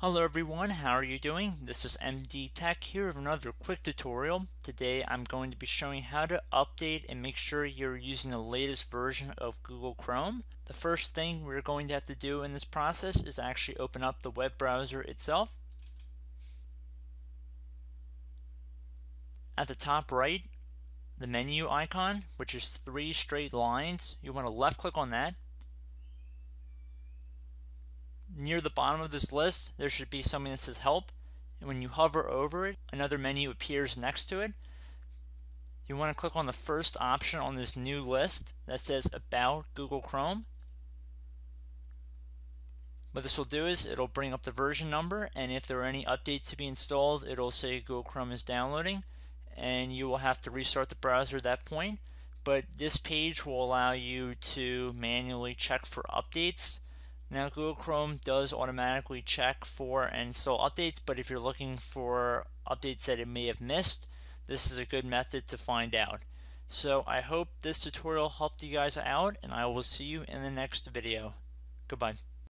Hello everyone, how are you doing? This is MD Tech here with another quick tutorial. Today I'm going to be showing how to update and make sure you're using the latest version of Google Chrome. The first thing we're going to have to do in this process is actually open up the web browser itself. At the top right, the menu icon, which is three straight lines, you want to left click on that near the bottom of this list, there should be something that says help. And when you hover over it, another menu appears next to it. You want to click on the first option on this new list that says About Google Chrome. What this will do is it'll bring up the version number and if there are any updates to be installed, it'll say Google Chrome is downloading and you will have to restart the browser at that point. But this page will allow you to manually check for updates now Google Chrome does automatically check for and install updates, but if you're looking for updates that it may have missed, this is a good method to find out. So I hope this tutorial helped you guys out and I will see you in the next video. Goodbye.